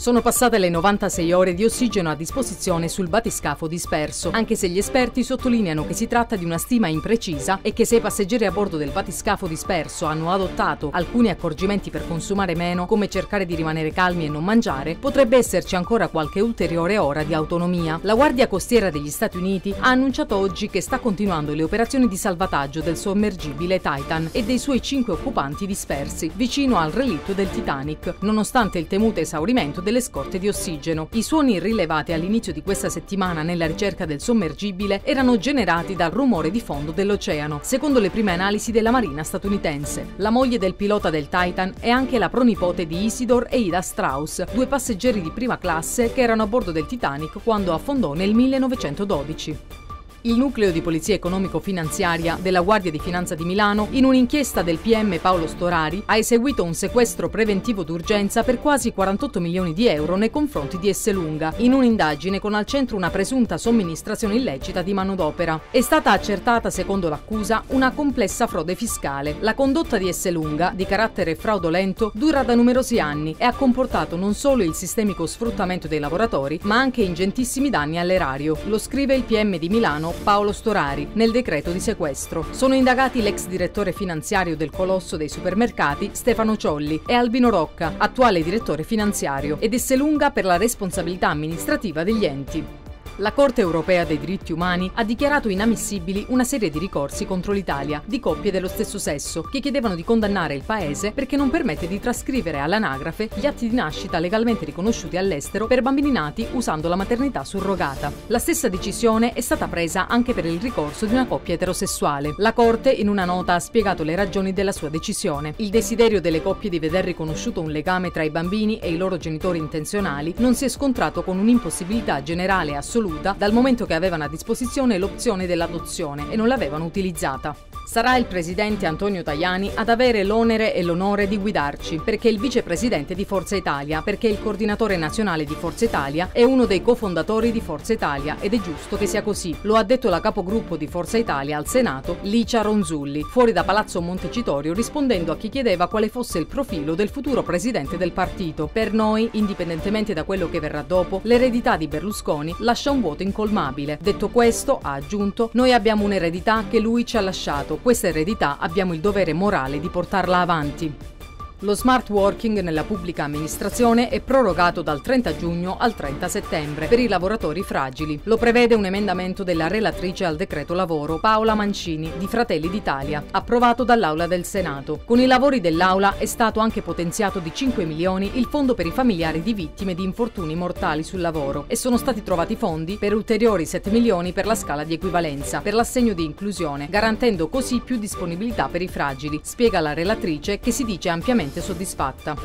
Sono passate le 96 ore di ossigeno a disposizione sul batiscafo disperso, anche se gli esperti sottolineano che si tratta di una stima imprecisa e che se i passeggeri a bordo del batiscafo disperso hanno adottato alcuni accorgimenti per consumare meno, come cercare di rimanere calmi e non mangiare, potrebbe esserci ancora qualche ulteriore ora di autonomia. La Guardia Costiera degli Stati Uniti ha annunciato oggi che sta continuando le operazioni di salvataggio del sommergibile Titan e dei suoi cinque occupanti dispersi vicino al relitto del Titanic, nonostante il temuto esaurimento delle scorte di ossigeno. I suoni rilevati all'inizio di questa settimana nella ricerca del sommergibile erano generati dal rumore di fondo dell'oceano, secondo le prime analisi della Marina statunitense. La moglie del pilota del Titan è anche la pronipote di Isidor e Ida Strauss, due passeggeri di prima classe che erano a bordo del Titanic quando affondò nel 1912. Il nucleo di polizia economico-finanziaria della Guardia di Finanza di Milano, in un'inchiesta del PM Paolo Storari, ha eseguito un sequestro preventivo d'urgenza per quasi 48 milioni di euro nei confronti di Esselunga, in un'indagine con al centro una presunta somministrazione illecita di manodopera. È stata accertata, secondo l'accusa, una complessa frode fiscale. La condotta di Esselunga, di carattere fraudolento, dura da numerosi anni e ha comportato non solo il sistemico sfruttamento dei lavoratori, ma anche ingentissimi danni all'erario. Lo scrive il PM di Milano Paolo Storari nel decreto di sequestro. Sono indagati l'ex direttore finanziario del colosso dei supermercati Stefano Ciolli e Albino Rocca, attuale direttore finanziario, ed Esselunga per la responsabilità amministrativa degli enti la Corte europea dei diritti umani ha dichiarato inammissibili una serie di ricorsi contro l'Italia di coppie dello stesso sesso che chiedevano di condannare il paese perché non permette di trascrivere all'anagrafe gli atti di nascita legalmente riconosciuti all'estero per bambini nati usando la maternità surrogata. La stessa decisione è stata presa anche per il ricorso di una coppia eterosessuale. La Corte in una nota ha spiegato le ragioni della sua decisione. Il desiderio delle coppie di veder riconosciuto un legame tra i bambini e i loro genitori intenzionali non si è scontrato con un'impossibilità generale e assoluta assoluta dal momento che avevano a disposizione l'opzione dell'adozione e non l'avevano utilizzata. Sarà il presidente Antonio Tajani ad avere l'onere e l'onore di guidarci, perché il vicepresidente di Forza Italia, perché il coordinatore nazionale di Forza Italia è uno dei cofondatori di Forza Italia ed è giusto che sia così. Lo ha detto la capogruppo di Forza Italia al Senato, Licia Ronzulli, fuori da Palazzo Montecitorio rispondendo a chi chiedeva quale fosse il profilo del futuro presidente del partito. Per noi, indipendentemente da quello che verrà dopo, l'eredità di Berlusconi lascia un vuoto incolmabile. Detto questo, ha aggiunto, noi abbiamo un'eredità che lui ci ha lasciato questa eredità abbiamo il dovere morale di portarla avanti. Lo smart working nella pubblica amministrazione è prorogato dal 30 giugno al 30 settembre per i lavoratori fragili. Lo prevede un emendamento della relatrice al decreto lavoro Paola Mancini di Fratelli d'Italia, approvato dall'Aula del Senato. Con i lavori dell'Aula è stato anche potenziato di 5 milioni il fondo per i familiari di vittime di infortuni mortali sul lavoro e sono stati trovati fondi per ulteriori 7 milioni per la scala di equivalenza, per l'assegno di inclusione, garantendo così più disponibilità per i fragili, spiega la relatrice che si dice ampiamente soddisfatta.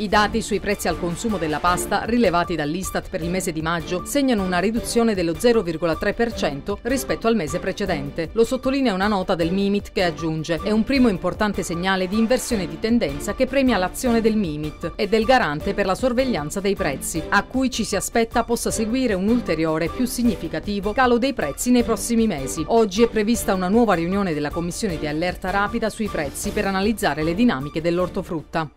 I dati sui prezzi al consumo della pasta rilevati dall'Istat per il mese di maggio segnano una riduzione dello 0,3% rispetto al mese precedente. Lo sottolinea una nota del Mimit che aggiunge è un primo importante segnale di inversione di tendenza che premia l'azione del Mimit e del garante per la sorveglianza dei prezzi, a cui ci si aspetta possa seguire un ulteriore più significativo calo dei prezzi nei prossimi mesi. Oggi è prevista una nuova riunione della Commissione di allerta rapida sui prezzi per analizzare le dinamiche dell'ortofrutta.